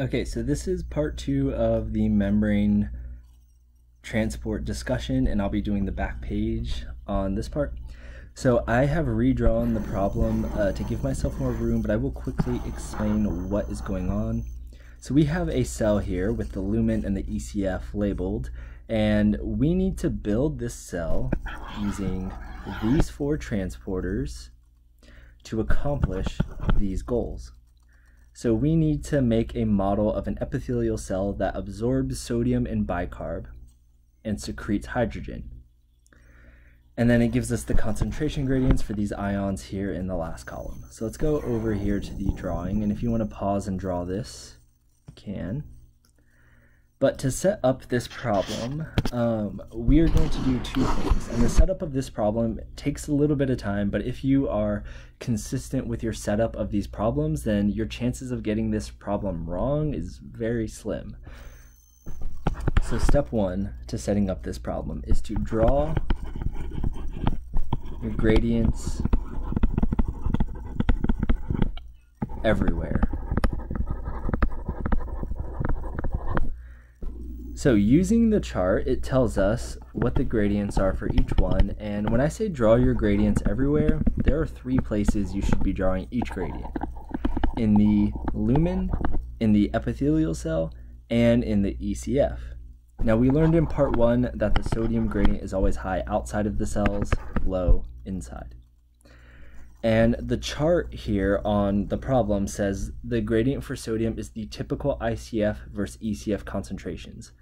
Okay, so this is part two of the membrane transport discussion, and I'll be doing the back page on this part. So I have redrawn the problem uh, to give myself more room, but I will quickly explain what is going on. So we have a cell here with the lumen and the ECF labeled, and we need to build this cell using these four transporters to accomplish these goals. So we need to make a model of an epithelial cell that absorbs sodium and bicarb and secretes hydrogen. And then it gives us the concentration gradients for these ions here in the last column. So let's go over here to the drawing, and if you want to pause and draw this, you can. But to set up this problem, um, we are going to do two things. And the setup of this problem takes a little bit of time, but if you are consistent with your setup of these problems, then your chances of getting this problem wrong is very slim. So step one to setting up this problem is to draw your gradients everywhere. So using the chart, it tells us what the gradients are for each one. And when I say draw your gradients everywhere, there are three places you should be drawing each gradient. In the lumen, in the epithelial cell, and in the ECF. Now we learned in part one that the sodium gradient is always high outside of the cells, low inside. And the chart here on the problem says the gradient for sodium is the typical ICF versus ECF concentrations.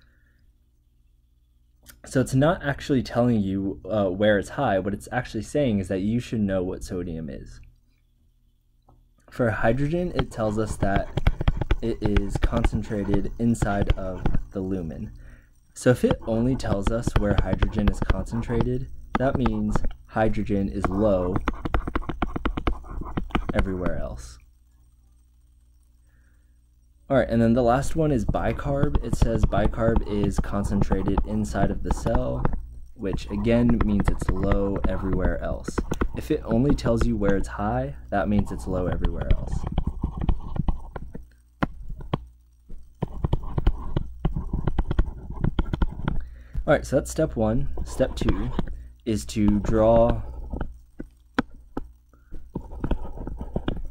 So it's not actually telling you uh, where it's high. What it's actually saying is that you should know what sodium is. For hydrogen, it tells us that it is concentrated inside of the lumen. So if it only tells us where hydrogen is concentrated, that means hydrogen is low everywhere else. All right, and then the last one is bicarb. It says bicarb is concentrated inside of the cell, which again means it's low everywhere else. If it only tells you where it's high, that means it's low everywhere else. All right, so that's step one. Step two is to draw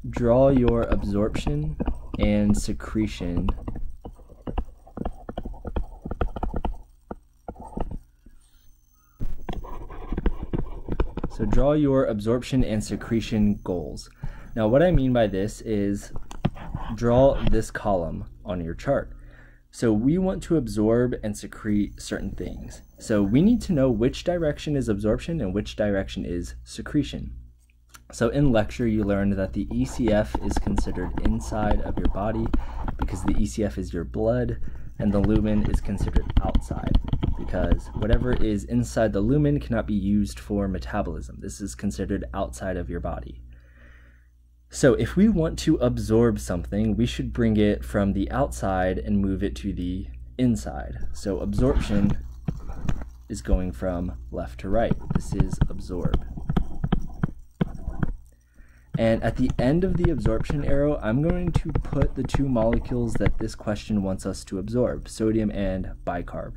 draw your absorption and secretion So draw your absorption and secretion goals. Now what I mean by this is draw this column on your chart. So we want to absorb and secrete certain things. So we need to know which direction is absorption and which direction is secretion. So in lecture, you learned that the ECF is considered inside of your body because the ECF is your blood, and the lumen is considered outside because whatever is inside the lumen cannot be used for metabolism. This is considered outside of your body. So if we want to absorb something, we should bring it from the outside and move it to the inside. So absorption is going from left to right. This is absorb. And at the end of the absorption arrow, I'm going to put the two molecules that this question wants us to absorb, sodium and bicarb.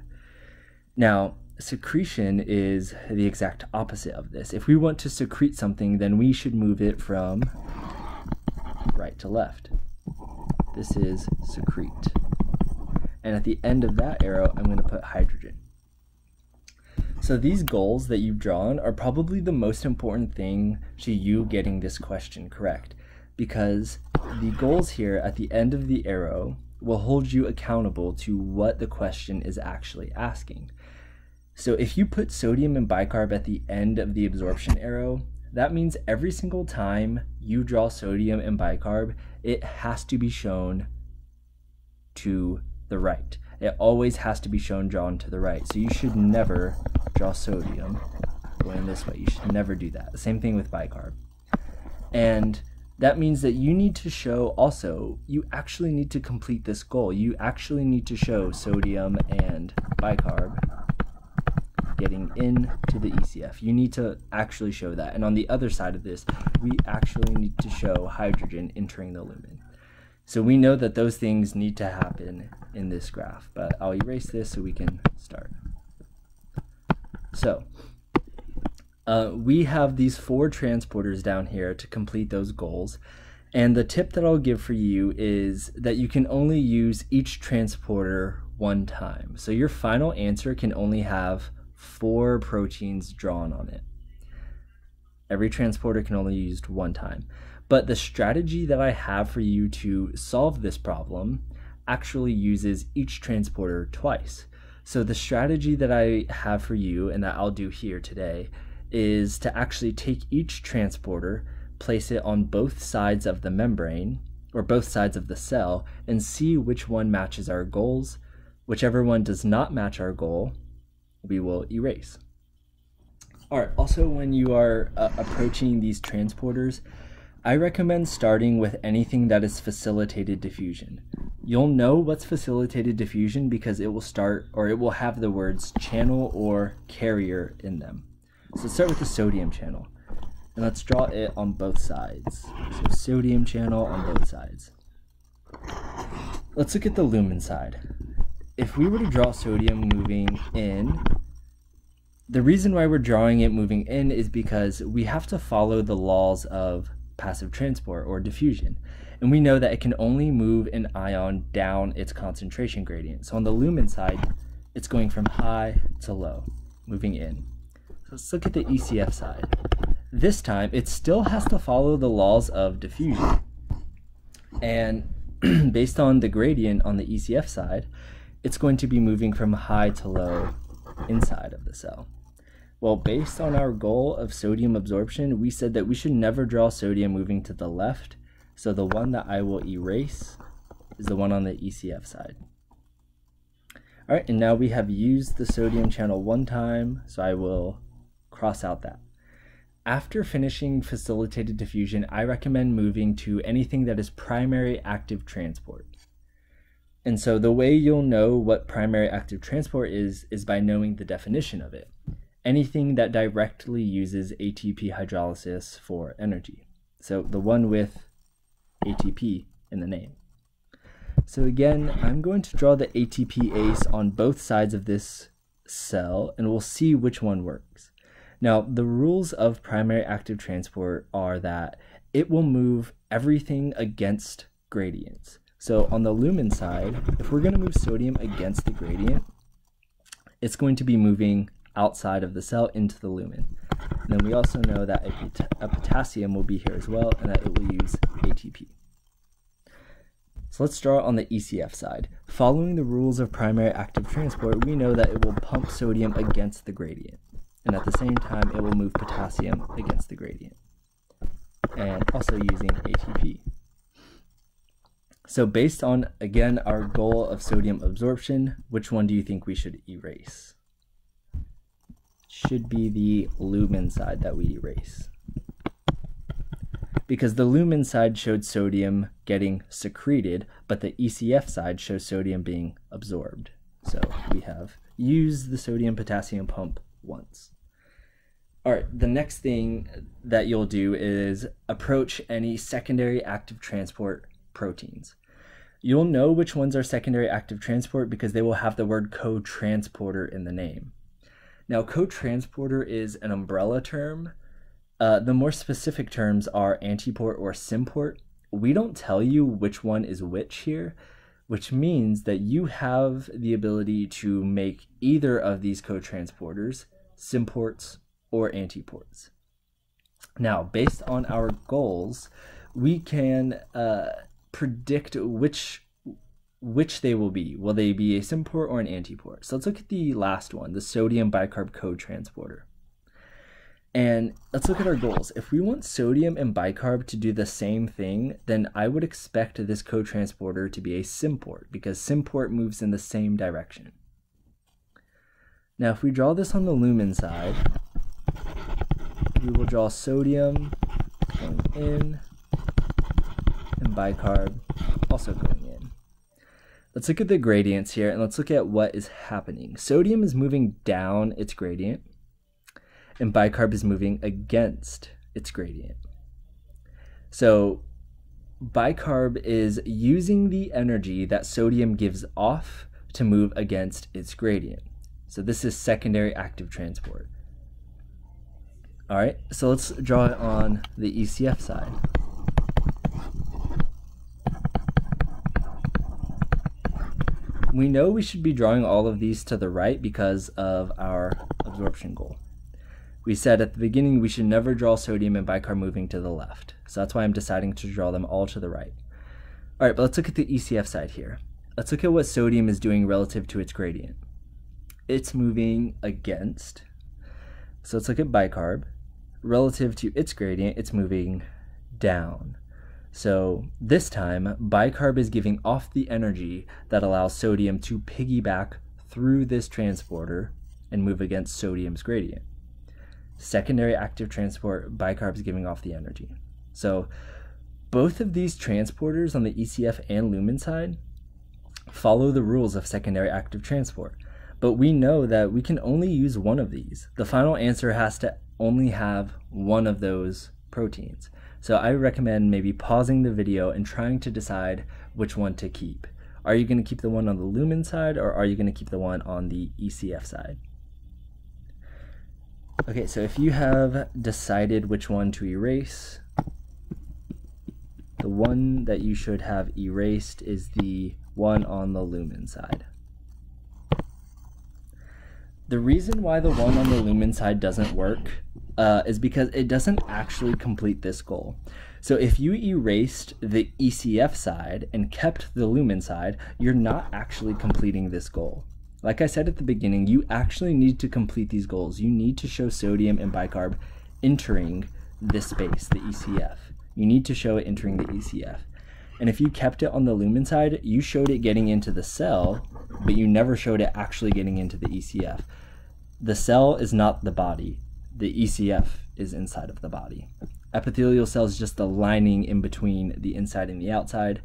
Now, secretion is the exact opposite of this. If we want to secrete something, then we should move it from right to left. This is secrete. And at the end of that arrow, I'm going to put hydrogen. So these goals that you've drawn are probably the most important thing to you getting this question correct because the goals here at the end of the arrow will hold you accountable to what the question is actually asking. So if you put sodium and bicarb at the end of the absorption arrow, that means every single time you draw sodium and bicarb, it has to be shown to the right. It always has to be shown drawn to the right. So you should never draw sodium going this way. You should never do that. Same thing with bicarb. And that means that you need to show also, you actually need to complete this goal. You actually need to show sodium and bicarb getting into the ECF. You need to actually show that. And on the other side of this, we actually need to show hydrogen entering the lumen. So we know that those things need to happen in this graph, but I'll erase this so we can start. So uh, we have these four transporters down here to complete those goals. And the tip that I'll give for you is that you can only use each transporter one time. So your final answer can only have four proteins drawn on it. Every transporter can only be used one time. But the strategy that I have for you to solve this problem actually uses each transporter twice. So the strategy that I have for you and that I'll do here today is to actually take each transporter, place it on both sides of the membrane or both sides of the cell and see which one matches our goals. Whichever one does not match our goal, we will erase. All right, also when you are uh, approaching these transporters, I recommend starting with anything that is facilitated diffusion. You'll know what's facilitated diffusion because it will start or it will have the words channel or carrier in them. So let's start with the sodium channel. And let's draw it on both sides. So sodium channel on both sides. Let's look at the lumen side. If we were to draw sodium moving in, the reason why we're drawing it moving in is because we have to follow the laws of passive transport or diffusion. And we know that it can only move an ion down its concentration gradient. So on the lumen side, it's going from high to low, moving in. So let's look at the ECF side. This time, it still has to follow the laws of diffusion. And based on the gradient on the ECF side, it's going to be moving from high to low inside of the cell. Well, based on our goal of sodium absorption, we said that we should never draw sodium moving to the left. So the one that I will erase is the one on the ECF side. All right, and now we have used the sodium channel one time, so I will cross out that. After finishing facilitated diffusion, I recommend moving to anything that is primary active transport. And so the way you'll know what primary active transport is, is by knowing the definition of it anything that directly uses ATP hydrolysis for energy. So the one with ATP in the name. So again, I'm going to draw the ATPase on both sides of this cell and we'll see which one works. Now, the rules of primary active transport are that it will move everything against gradients. So on the lumen side, if we're going to move sodium against the gradient, it's going to be moving outside of the cell into the lumen. And then we also know that a, pot a potassium will be here as well and that it will use ATP. So let's draw on the ECF side. Following the rules of primary active transport, we know that it will pump sodium against the gradient. And at the same time, it will move potassium against the gradient. And also using ATP. So based on, again, our goal of sodium absorption, which one do you think we should erase? Should be the lumen side that we erase. Because the lumen side showed sodium getting secreted, but the ECF side shows sodium being absorbed. So we have used the sodium potassium pump once. All right, the next thing that you'll do is approach any secondary active transport proteins. You'll know which ones are secondary active transport because they will have the word co-transporter in the name. Now, co-transporter is an umbrella term. Uh, the more specific terms are antiport or symport. We don't tell you which one is which here, which means that you have the ability to make either of these co-transporters symports or antiports. Now, based on our goals, we can uh, predict which which they will be. Will they be a symport or an antiport? So let's look at the last one, the sodium bicarb co-transporter. And let's look at our goals. If we want sodium and bicarb to do the same thing, then I would expect this co-transporter to be a symport because symport moves in the same direction. Now, if we draw this on the lumen side, we will draw sodium going in and bicarb also going in. Let's look at the gradients here and let's look at what is happening. Sodium is moving down its gradient and bicarb is moving against its gradient. So bicarb is using the energy that sodium gives off to move against its gradient. So this is secondary active transport. All right, so let's draw it on the ECF side. We know we should be drawing all of these to the right because of our absorption goal. We said at the beginning we should never draw sodium and bicarb moving to the left. So that's why I'm deciding to draw them all to the right. All right, but let's look at the ECF side here. Let's look at what sodium is doing relative to its gradient. It's moving against. So let's look at bicarb. Relative to its gradient, it's moving down. So this time, bicarb is giving off the energy that allows sodium to piggyback through this transporter and move against sodium's gradient. Secondary active transport, bicarb is giving off the energy. So both of these transporters on the ECF and lumen side follow the rules of secondary active transport. But we know that we can only use one of these. The final answer has to only have one of those proteins. So I recommend maybe pausing the video and trying to decide which one to keep. Are you going to keep the one on the lumen side or are you going to keep the one on the ECF side? Okay, so if you have decided which one to erase, the one that you should have erased is the one on the lumen side. The reason why the one on the lumen side doesn't work uh, is because it doesn't actually complete this goal. So if you erased the ECF side and kept the lumen side, you're not actually completing this goal. Like I said at the beginning, you actually need to complete these goals. You need to show sodium and bicarb entering this space, the ECF. You need to show it entering the ECF. And if you kept it on the lumen side, you showed it getting into the cell, but you never showed it actually getting into the ECF. The cell is not the body. The ECF is inside of the body. Epithelial cell is just the lining in between the inside and the outside,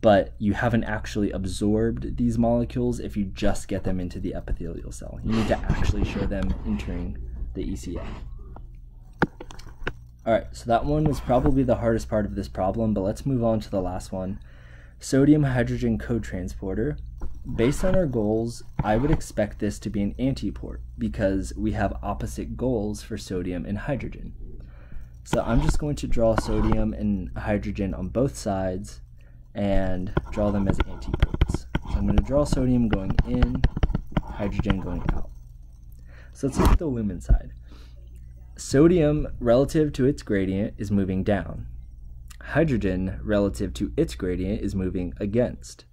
but you haven't actually absorbed these molecules if you just get them into the epithelial cell. You need to actually show them entering the ECF. All right, so that one was probably the hardest part of this problem, but let's move on to the last one. Sodium hydrogen cotransporter. Based on our goals, I would expect this to be an antiport because we have opposite goals for sodium and hydrogen. So I'm just going to draw sodium and hydrogen on both sides and draw them as antiports. So I'm going to draw sodium going in, hydrogen going out. So let's look at the lumen side. Sodium, relative to its gradient, is moving down. Hydrogen, relative to its gradient, is moving against.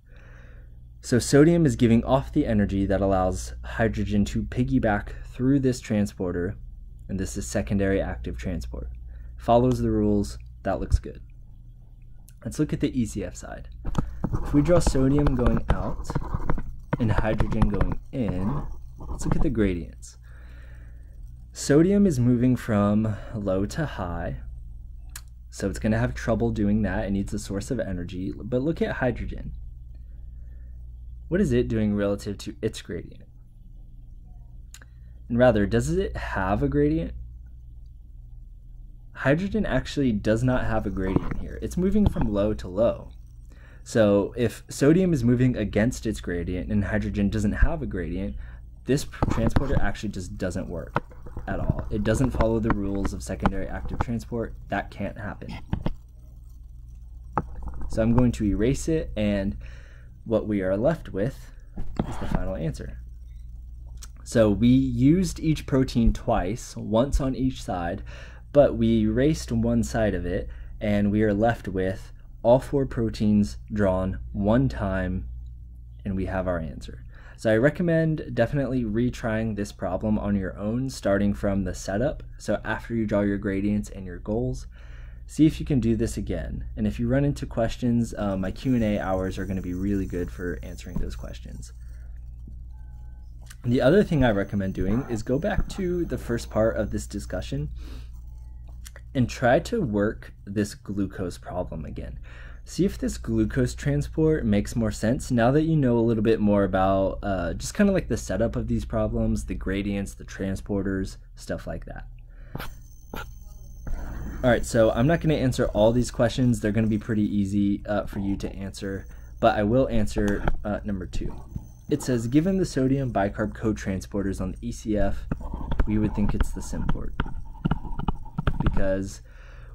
So sodium is giving off the energy that allows hydrogen to piggyback through this transporter, and this is secondary active transport. Follows the rules, that looks good. Let's look at the ECF side. If we draw sodium going out and hydrogen going in, let's look at the gradients. Sodium is moving from low to high, so it's going to have trouble doing that. It needs a source of energy. But look at hydrogen. What is it doing relative to its gradient? And rather, does it have a gradient? Hydrogen actually does not have a gradient here. It's moving from low to low. So if sodium is moving against its gradient and hydrogen doesn't have a gradient, this transporter actually just doesn't work at all. It doesn't follow the rules of secondary active transport. That can't happen. So I'm going to erase it, and what we are left with is the final answer. So we used each protein twice, once on each side, but we erased one side of it, and we are left with all four proteins drawn one time, and we have our answer. So I recommend definitely retrying this problem on your own, starting from the setup. So after you draw your gradients and your goals, see if you can do this again. And if you run into questions, uh, my Q&A hours are going to be really good for answering those questions. The other thing I recommend doing is go back to the first part of this discussion and try to work this glucose problem again see if this glucose transport makes more sense now that you know a little bit more about uh, just kind of like the setup of these problems, the gradients, the transporters, stuff like that. All right, so I'm not going to answer all these questions. They're going to be pretty easy uh, for you to answer, but I will answer uh, number two. It says, given the sodium bicarb co-transporters on the ECF, we would think it's the symport because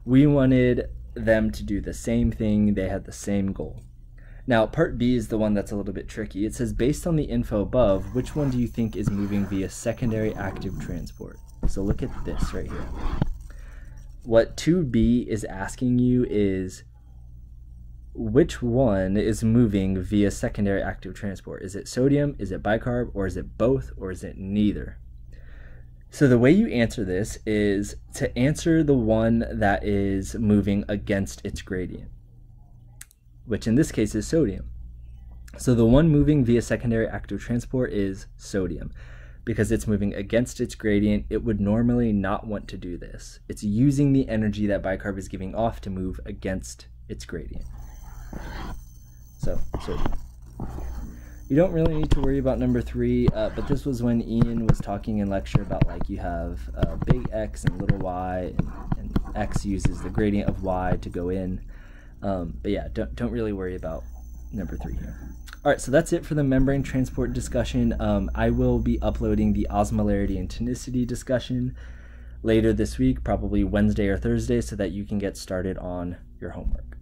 we wanted them to do the same thing. They had the same goal. Now, part B is the one that's a little bit tricky. It says, based on the info above, which one do you think is moving via secondary active transport? So look at this right here. What 2B is asking you is, which one is moving via secondary active transport? Is it sodium, is it bicarb, or is it both, or is it neither? So the way you answer this is to answer the one that is moving against its gradient which in this case is sodium. So the one moving via secondary active transport is sodium. Because it's moving against its gradient, it would normally not want to do this. It's using the energy that bicarb is giving off to move against its gradient. So, sodium. You don't really need to worry about number three, uh, but this was when Ian was talking in lecture about like you have uh, big X and little y, and, and X uses the gradient of y to go in. Um, but yeah, don't, don't really worry about number three here. All right, so that's it for the membrane transport discussion. Um, I will be uploading the osmolarity and tonicity discussion later this week, probably Wednesday or Thursday, so that you can get started on your homework.